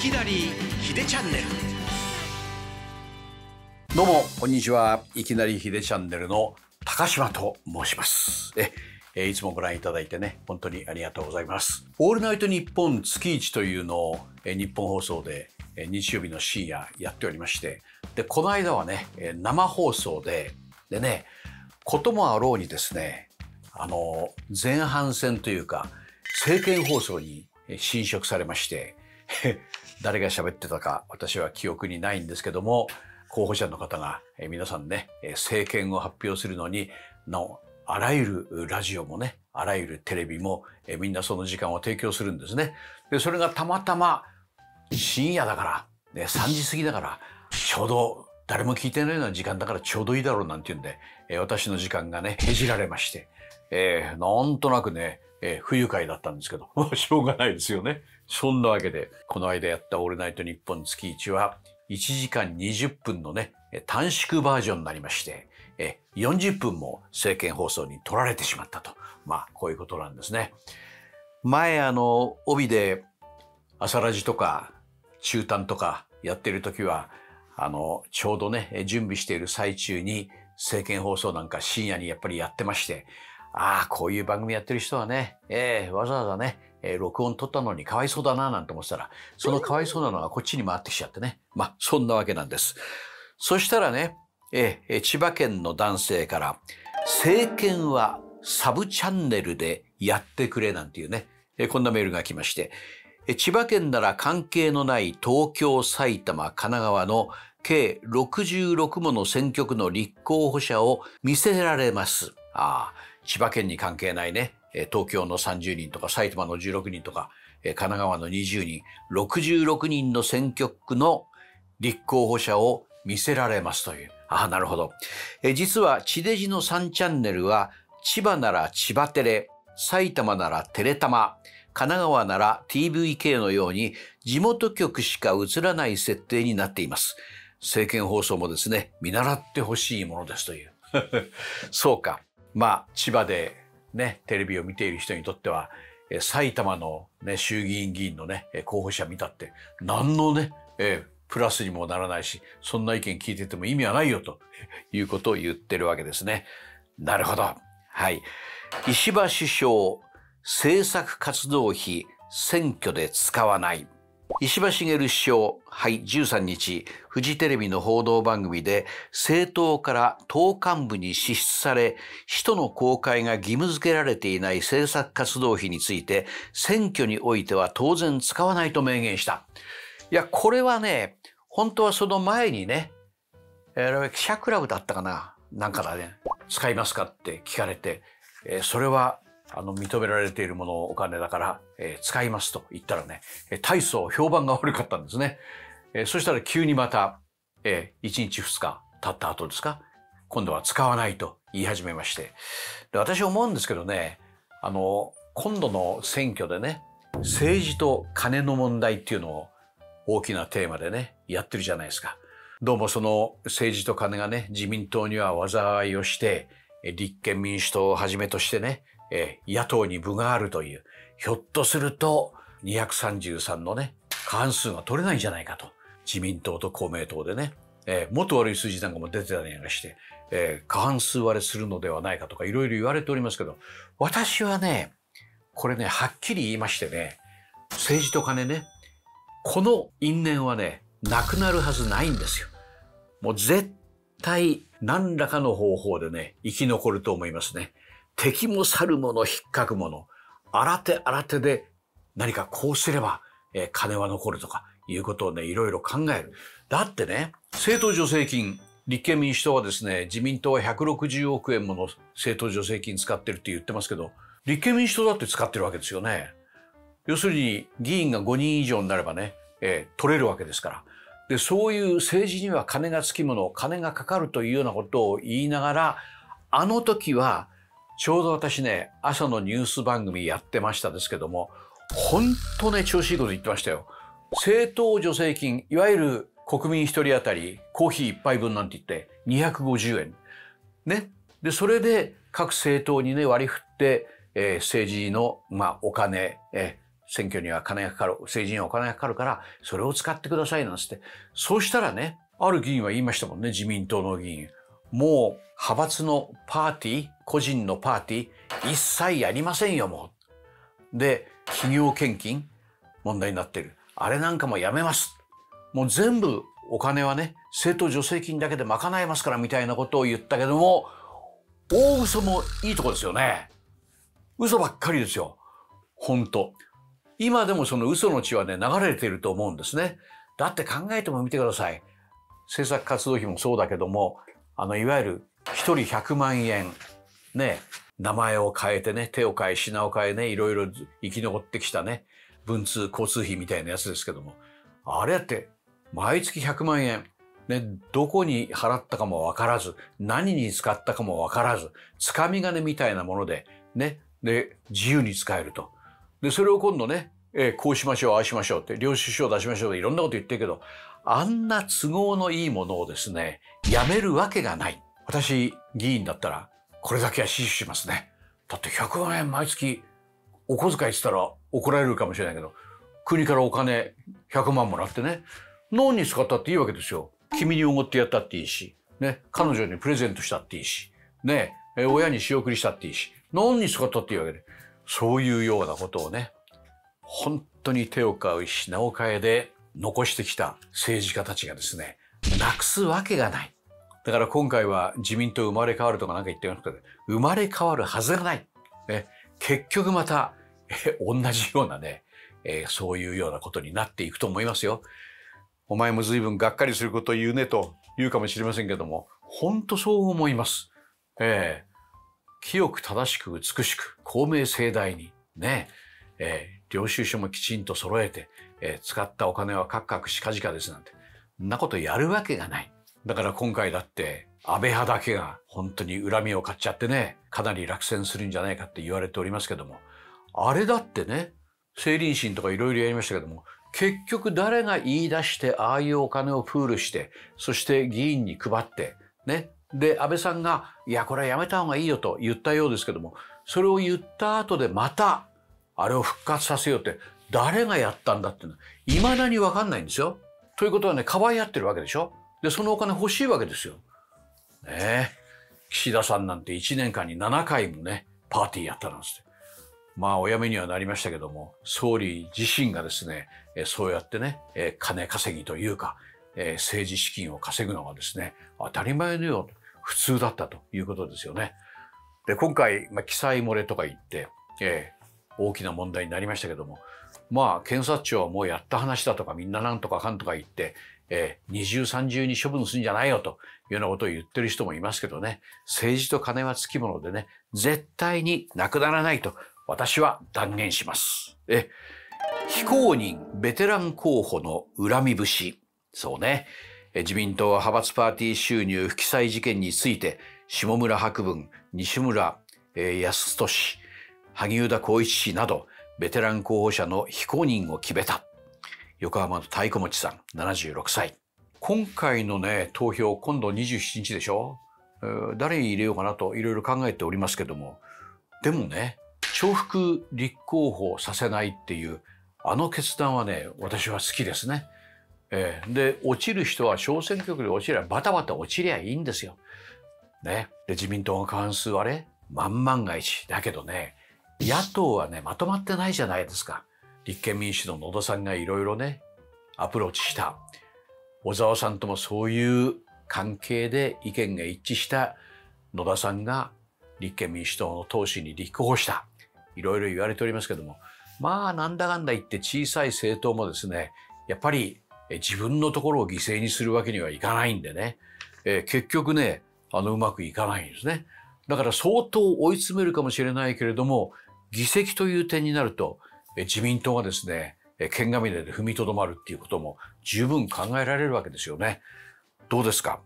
きなり秀チャンネル。どうもこんにちは。いきなり秀チャンネルの高島と申します。ええいつもご覧いただいてね本当にありがとうございます。オールナイトニッポン月一というのを、え日本放送で、え日曜日の深夜やっておりましてでこの間はね、え生放送ででねこともあろうにですねあの前半戦というか政見放送にえ侵食されまして誰が喋ってたか私は記憶にないんですけども候補者の方がえ皆さんね政見を発表するのにのあらゆるラジオもねあらゆるテレビもえみんなその時間を提供するんですね。でそれがたまたま深夜だから、ね、3時過ぎだからちょうど誰も聞いてないような時間だからちょうどいいだろうなんて言うんで、え私の時間がねへじられまして、えーなんとなくね、えー不愉快だったんですけど しょうがないですよね。そんなわけでこの間やった「オールナイトニッポン月一は1時間20分のね短縮バージョンになりまして、え40分も政見放送に取られてしまったとまあこういうことなんですね。前あの帯で朝ラジとか中短とかやってる時はあのちょうどね準備している最中に政見放送なんか深夜にやっぱりやってましてああこういう番組やってる人はね、ええわざわざね、えー録音取ったのにかわいそうだななんて思ってたらそのかわいそうなのがこっちに回ってきちゃってねまあそんなわけなんです。そしたらね、えー千葉県の男性から「政見はサブチャンネルでやってくれ」なんていうね、えーこんなメールが来ましてえー千葉県なら関係のない東京埼玉神奈川の計66もの選挙区の立候補者を見せられます。ああ千葉県に関係ないね東京の30人とか埼玉の16人とか神奈川の20人66人の選挙区の立候補者を見せられますという。ああ、なるほど。実は、地デジの3チャンネルは、千葉なら千葉テレ、埼玉ならテレタマ、神奈川なら TVK のように地元局しか映らない設定になっています。政見放送もですね、見習ってほしいものですという。そうか。まあ、千葉でね、テレビを見ている人にとっては、え埼玉のね、衆議院議員のね、候補者見たって、何のね、えプラスにもならないし、そんな意見聞いてても意味はないよということを言ってるわけですね。なるほど。はい。石破首相、政策活動費、選挙で使わない。石破茂首相、はい、13日、フジテレビの報道番組で、政党から党幹部に支出され、使途の公開が義務付けられていない政策活動費について、選挙においては当然使わないと明言した。いや、これはね、本当はその前にね、記者クラブだったかななんかだね、使いますかって聞かれて、えーそれはあの認められているものをお金だから、えー使いますと言ったらね、え大層評判が悪かったんですね。えーそしたら急にまた、え1日2日経った後ですか今度は使わないと言い始めまして。で私思うんですけどね、あの、今度の選挙でね、政治と金の問題っていうのを大きなテーマでね、やってるじゃないですか。どうもその政治と金がね、自民党には災いをして、立憲民主党をはじめとしてね、え野党に分があるという、ひょっとすると233のね、過半数が取れないんじゃないかと。自民党と公明党でね、えーもっと悪い数字なんかも出てたりなんかして、えー過半数割れするのではないかとかいろいろ言われておりますけど、私はね、これね、はっきり言いましてね、政治と金ね、この因縁はね、なくなるはずないんですよ。もう絶対何らかの方法でね、生き残ると思いますね。敵も去る者、引っかく者、新手新手で何かこうすれば、えー金は残るとかいうことをね、いろいろ考える。だってね、政党助成金、立憲民主党はですね、自民党は160億円もの政党助成金使ってるって言ってますけど、立憲民主党だって使ってるわけですよね。要するに議員が5人以上になればね、えー取れるわけですから。で、そういう政治には金がつきもの、金がかかるというようなことを言いながら、あの時は、ちょうど私ね、朝のニュース番組やってましたですけども、本当ね、調子いいこと言ってましたよ。政党助成金、いわゆる国民一人当たりコーヒー一杯分なんて言って250円。ね。で、それで各政党にね、割り振って、えー政治の、まあ、お金、えー選挙には金がかかる、政治にはお金がかかるから、それを使ってくださいなんつって。そうしたらね、ある議員は言いましたもんね、自民党の議員。もう派閥のパーティー、個人のパーティー、一切やりませんよ、もう。で、企業献金、問題になってる。あれなんかもやめます。もう全部お金はね、政党助成金だけで賄えますからみたいなことを言ったけども、大嘘もいいとこですよね。嘘ばっかりですよ。本当今でもその嘘の血はね、流れていると思うんですね。だって考えてもみてください。政策活動費もそうだけども、あの、いわゆる一人100万円、ね、名前を変えてね、手を変え、品を変えね、いろいろ生き残ってきたね、文通、交通費みたいなやつですけども、あれやって、毎月100万円、ね、どこに払ったかもわからず、何に使ったかもわからず、つかみ金みたいなもので、ね、で、自由に使えると。で、それを今度ね、えー、こうしましょう、ああしましょうって、領収書を出しましょういろんなこと言ってるけど、あんな都合のいいものをですね、やめるわけがない。私、議員だったら、これだけは死守しますね。だって100万円毎月、お小遣いって言ったら怒られるかもしれないけど、国からお金100万もらってね、何に使ったっていいわけですよ。君におごってやったっていいし、ね、彼女にプレゼントしたっていいし、ね、親に仕送りしたっていいし、何に使ったっていいわけで、そういうようなことをね、本当に手を変う品を変えで残してきた政治家たちがですね、なくすわけがない。だから今回は自民党生まれ変わるとかなんか言ってますけど、生まれ変わるはずがない。ね、結局また、え同じようなね、えー、そういうようなことになっていくと思いますよ。お前も随分がっかりすることを言うねと言うかもしれませんけども、本当そう思います。えー、清く正しく美しく公明正大にね、えー、領収書もきちんと揃えて、えー、使ったお金はカクカクしかじかですなんて。んなことやるわけがない。だから今回だって安倍派だけが本当に恨みを買っちゃってね、かなり落選するんじゃないかって言われておりますけども、あれだってね、政倫審とかいろいろやりましたけども、結局誰が言い出してああいうお金をプールして、そして議員に配って、ね。で、安倍さんが、いや、これはやめた方がいいよと言ったようですけども、それを言った後でまたあれを復活させようって誰がやったんだっていうのは未だにわかんないんですよ。ということはね、かばい合ってるわけでしょで、そのお金欲しいわけですよ。ねえ。岸田さんなんて1年間に7回もね、パーティーやったなんつって。まあ、お辞めにはなりましたけども、総理自身がですね、そうやってね、金稼ぎというか、政治資金を稼ぐのがですね、当たり前のよう、普通だったということですよね。で、今回、まあ、記載漏れとか言って、え大きな問題になりましたけども、まあ、検察庁はもうやった話だとか、みんななんとかかんとか言って、えー、二重三重に処分するんじゃないよというようなことを言ってる人もいますけどね、政治と金はつきものでね、絶対になくならないと私は断言します。え、非公認ベテラン候補の恨み節。そうね。自民党は派閥パーティー収入不記載事件について、下村博文、西村、えー、康俊、萩生田光一氏など、ベテラン候補者の非公認を決めた。横浜の太鼓持さん、76歳。今回のね、投票、今度27日でしょ、誰に入れようかなといろいろ考えておりますけども、でもね、重複立候補させないっていう、あの決断はね、私は好きですね。えー、で、落ちる人は小選挙区で落ちりゃ、バタバタ落ちりゃいいんですよ。ね。で、自民党が過半数あれ万万が一。だけどね、野党はね、まとまってないじゃないですか。立憲民主の野田さんがいろいろね、アプローチした。小沢さんともそういう関係で意見が一致した野田さんが立憲民主党の党首に立候補した。いろいろ言われておりますけども、まあなんだかんだ言って小さい政党もですね、やっぱり自分のところを犠牲にするわけにはいかないんでね、えー、結局ね、あのうまくいかないんですね。だから相当追い詰めるかもしれないけれども、議席という点になると、自民党がですね、剣が峰で踏みとどまるっていうことも十分考えられるわけですよね。どうですか？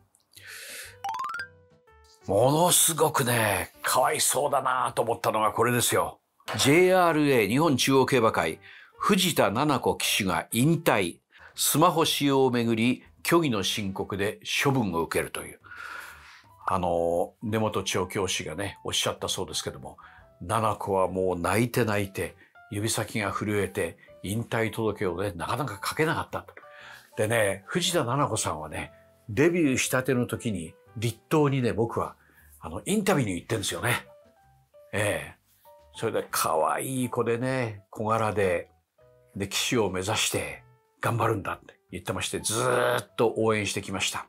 ものすごくね、かわいそうだなと思ったのがこれですよ。JRA 日本中央競馬会藤田七子騎手が引退。スマホ使用をめぐり虚偽の申告で処分を受けるという。あの、根本調教師がね、おっしゃったそうですけども、七子はもう泣いて泣いて、指先が震えて引退届をねなかなか書けなかったと。でね藤田奈々子さんはねデビューしたての時に立東にね僕はあのインタビューに行ってんですよね。ええそれで可愛い子でね小柄でで騎手を目指して頑張るんだって言ってましてずっと応援してきました。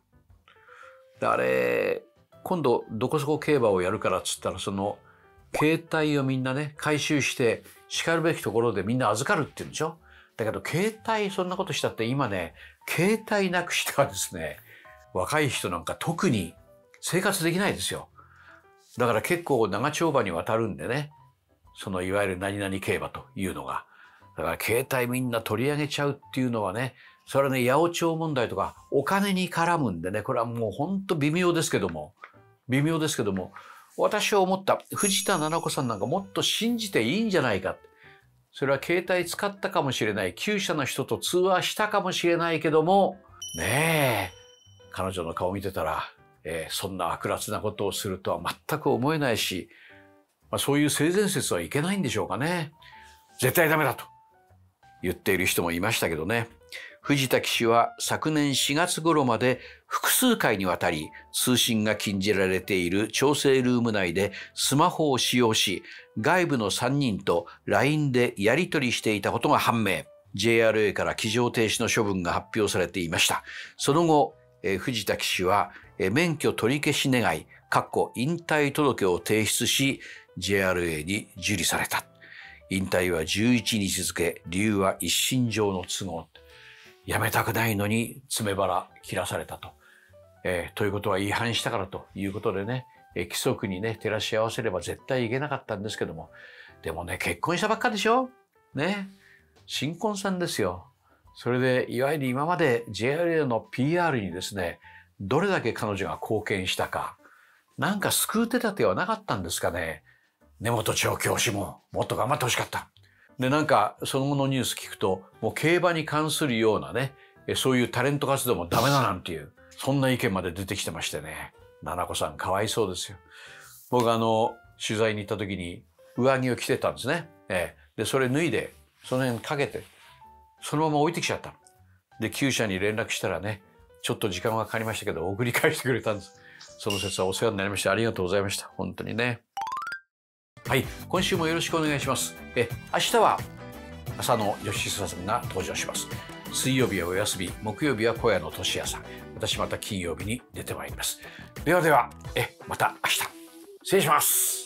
であれ今度どこそこ競馬をやるからっつったらその携帯をみんなね回収して叱るべきところでみんな預かるって言うんでしょ？だけど携帯そんなことしたって今ね携帯なくしてはですね若い人なんか特に生活できないですよ。だから結構長丁場にわたるんでねそのいわゆる何々競馬というのが。だから携帯みんな取り上げちゃうっていうのはねそれはね八百長問題とかお金に絡むんでねこれはもうほんと微妙ですけども。微妙ですけども。私は思った藤田七子さんなんかもっと信じていいんじゃないか。それは携帯使ったかもしれない。厩舎の人と通話したかもしれないけども。ねえ。彼女の顔見てたら、えーそんな悪辣なことをするとは全く思えないし、まあ、そういう性善説はいけないんでしょうかね。絶対ダメだと言っている人もいましたけどね。藤田騎手は昨年4月頃まで複数回にわたり通信が禁じられている調整ルーム内でスマホを使用し外部の3人と LINE でやり取りしていたことが判明。JRA から騎乗停止の処分が発表されていました。その後、藤田騎手は、免許取り消し願い引退届を提出し JRA に受理された。引退は11日付理由は一身上の都合。やめたくないのに爪腹切らされたと。えーということは違反したからということでね、えー規則にね、照らし合わせれば絶対いけなかったんですけども、でもね、結婚したばっかでしょ？ね？新婚さんですよ。それで、いわゆる今まで JRA の PR にですね、どれだけ彼女が貢献したか、なんか救う手立てはなかったんですかね。根本調教師ももっと頑張ってほしかった。で、なんか、その後のニュース聞くと、もう競馬に関するようなね、そういうタレント活動もダメだなんていう、そんな意見まで出てきてましてね。奈々子さんかわいそうですよ。僕あの、取材に行った時に上着を着てたんですね。ええで、それ脱いで、その辺かけて、そのまま置いてきちゃった。で、厩舎に連絡したらね、ちょっと時間がかかりましたけど、送り返してくれたんです。その説はお世話になりまして、ありがとうございました。本当にね。はい、今週もよろしくお願いします。え、明日は朝の吉久さんが登場します。水曜日はお休み、木曜日は小屋の年屋さん。私また金曜日に出てまいります。ではでは、え、また明日。失礼します。